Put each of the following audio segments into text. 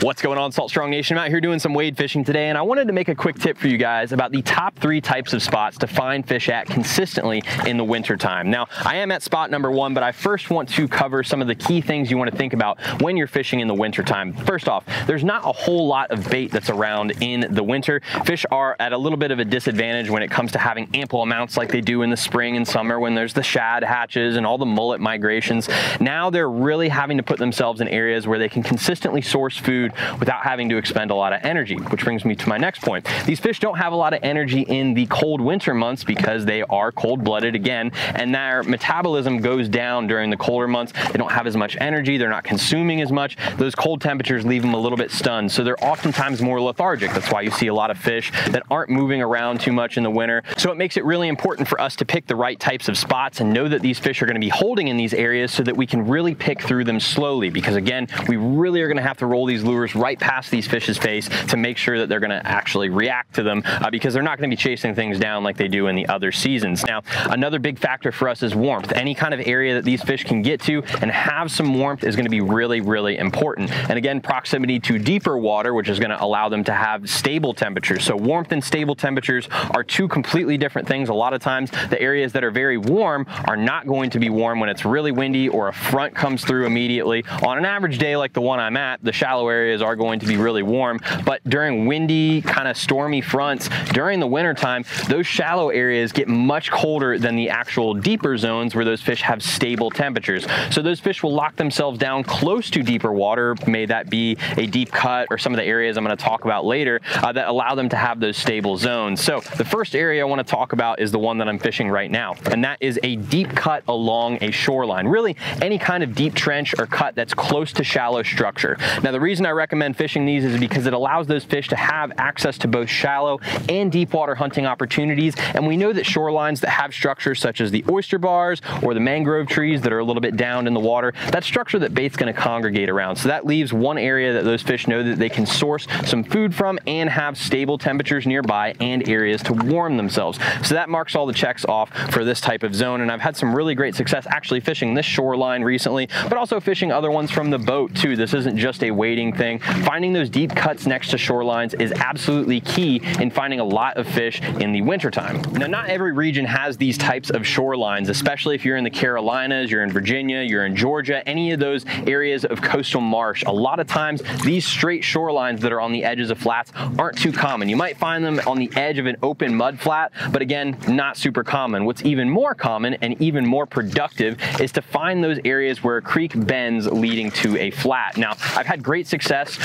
What's going on, Salt Strong Nation? I'm out here doing some wade fishing today, and I wanted to make a quick tip for you guys about the top three types of spots to find fish at consistently in the winter time. Now, I am at spot number one, but I first want to cover some of the key things you want to think about when you're fishing in the winter time. First off, there's not a whole lot of bait that's around in the winter. Fish are at a little bit of a disadvantage when it comes to having ample amounts like they do in the spring and summer when there's the shad hatches and all the mullet migrations. Now they're really having to put themselves in areas where they can consistently source food without having to expend a lot of energy, which brings me to my next point. These fish don't have a lot of energy in the cold winter months because they are cold-blooded again, and their metabolism goes down during the colder months. They don't have as much energy, they're not consuming as much. Those cold temperatures leave them a little bit stunned, so they're oftentimes more lethargic. That's why you see a lot of fish that aren't moving around too much in the winter. So it makes it really important for us to pick the right types of spots and know that these fish are gonna be holding in these areas so that we can really pick through them slowly because again, we really are gonna have to roll these lures right past these fish's face to make sure that they're gonna actually react to them uh, because they're not gonna be chasing things down like they do in the other seasons. Now, another big factor for us is warmth. Any kind of area that these fish can get to and have some warmth is gonna be really, really important. And again, proximity to deeper water, which is gonna allow them to have stable temperatures. So warmth and stable temperatures are two completely different things. A lot of times, the areas that are very warm are not going to be warm when it's really windy or a front comes through immediately. On an average day like the one I'm at, the shallow areas are going to be really warm, but during windy, kind of stormy fronts, during the winter time, those shallow areas get much colder than the actual deeper zones where those fish have stable temperatures. So those fish will lock themselves down close to deeper water, may that be a deep cut or some of the areas I'm gonna talk about later, uh, that allow them to have those stable zones. So the first area I wanna talk about is the one that I'm fishing right now, and that is a deep cut along a shoreline. Really, any kind of deep trench or cut that's close to shallow structure. Now, the reason I recommend fishing these is because it allows those fish to have access to both shallow and deep water hunting opportunities, and we know that shorelines that have structures such as the oyster bars or the mangrove trees that are a little bit down in the water, that structure that bait's gonna congregate around. So that leaves one area that those fish know that they can source some food from and have stable temperatures nearby and areas to warm themselves. So that marks all the checks off for this type of zone, and I've had some really great success actually fishing this shoreline recently, but also fishing other ones from the boat too. This isn't just a wading thing. Finding those deep cuts next to shorelines is absolutely key in finding a lot of fish in the wintertime. Now, not every region has these types of shorelines, especially if you're in the Carolinas, you're in Virginia, you're in Georgia, any of those areas of coastal marsh. A lot of times, these straight shorelines that are on the edges of flats aren't too common. You might find them on the edge of an open mud flat, but again, not super common. What's even more common and even more productive is to find those areas where a creek bends leading to a flat. Now, I've had great success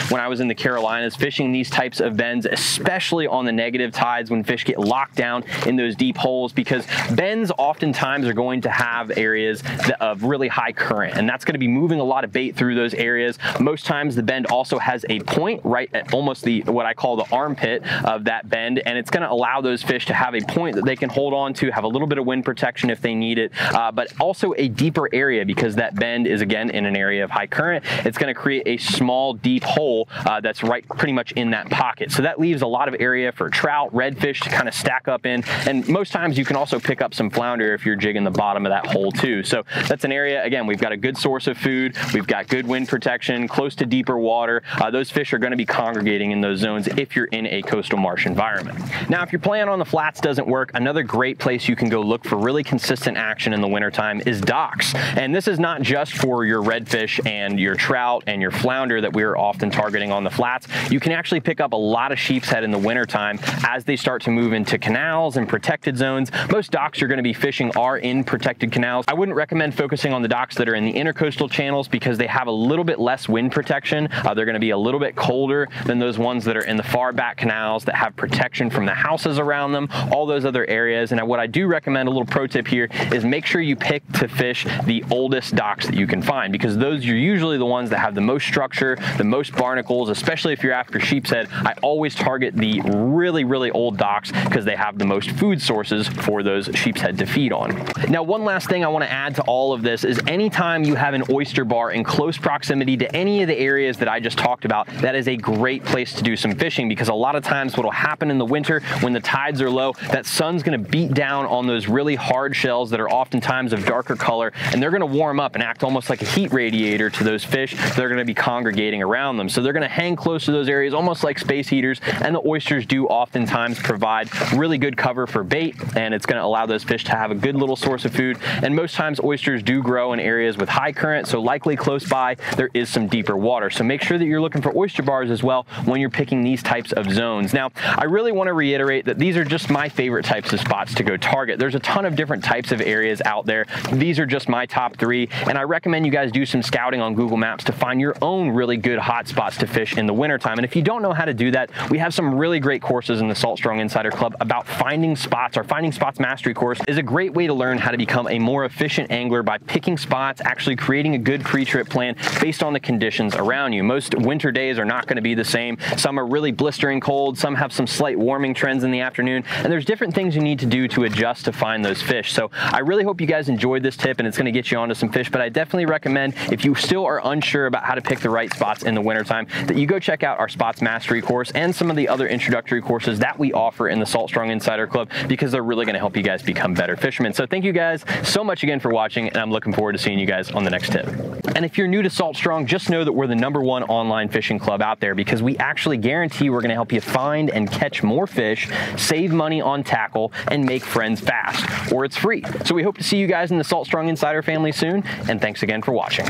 when I was in the Carolinas fishing these types of bends, especially on the negative tides when fish get locked down in those deep holes because bends oftentimes are going to have areas of really high current and that's going to be moving a lot of bait through those areas. Most times the bend also has a point right at almost the what I call the armpit of that bend and it's going to allow those fish to have a point that they can hold on to, have a little bit of wind protection if they need it, uh, but also a deeper area because that bend is again in an area of high current. It's going to create a small deep hole uh, that's right pretty much in that pocket. So that leaves a lot of area for trout, redfish to kind of stack up in. And most times you can also pick up some flounder if you're jigging the bottom of that hole too. So that's an area, again, we've got a good source of food. We've got good wind protection, close to deeper water. Uh, those fish are going to be congregating in those zones if you're in a coastal marsh environment. Now, if your plan on the flats doesn't work, another great place you can go look for really consistent action in the wintertime is docks. And this is not just for your redfish and your trout and your flounder that we're often targeting on the flats. You can actually pick up a lot of sheepshead in the wintertime as they start to move into canals and protected zones. Most docks you're going to be fishing are in protected canals. I wouldn't recommend focusing on the docks that are in the intercoastal channels because they have a little bit less wind protection. Uh, they're going to be a little bit colder than those ones that are in the far back canals that have protection from the houses around them, all those other areas. And what I do recommend, a little pro tip here, is make sure you pick to fish the oldest docks that you can find because those are usually the ones that have the most structure, the most barnacles, especially if you're after sheepshead. I always target the really, really old docks because they have the most food sources for those sheepshead to feed on. Now, one last thing I want to add to all of this is anytime you have an oyster bar in close proximity to any of the areas that I just talked about, that is a great place to do some fishing because a lot of times what will happen in the winter when the tides are low, that sun's going to beat down on those really hard shells that are oftentimes of darker color and they're going to warm up and act almost like a heat radiator to those fish. They're going to be congregating around them. So they're gonna hang close to those areas, almost like space heaters, and the oysters do oftentimes provide really good cover for bait, and it's gonna allow those fish to have a good little source of food. And most times oysters do grow in areas with high current, so likely close by, there is some deeper water. So make sure that you're looking for oyster bars as well when you're picking these types of zones. Now, I really wanna reiterate that these are just my favorite types of spots to go target. There's a ton of different types of areas out there. These are just my top three, and I recommend you guys do some scouting on Google Maps to find your own really good hot spots to fish in the wintertime. And if you don't know how to do that, we have some really great courses in the Salt Strong Insider Club about finding spots. Our Finding Spots Mastery course is a great way to learn how to become a more efficient angler by picking spots, actually creating a good pre-trip plan based on the conditions around you. Most winter days are not gonna be the same. Some are really blistering cold, some have some slight warming trends in the afternoon, and there's different things you need to do to adjust to find those fish. So I really hope you guys enjoyed this tip and it's gonna get you onto some fish, but I definitely recommend if you still are unsure about how to pick the right spots in the wintertime, that you go check out our Spots Mastery course and some of the other introductory courses that we offer in the Salt Strong Insider Club because they're really gonna help you guys become better fishermen. So thank you guys so much again for watching and I'm looking forward to seeing you guys on the next tip. And if you're new to Salt Strong, just know that we're the number one online fishing club out there because we actually guarantee we're gonna help you find and catch more fish, save money on tackle, and make friends fast, or it's free. So we hope to see you guys in the Salt Strong Insider family soon, and thanks again for watching.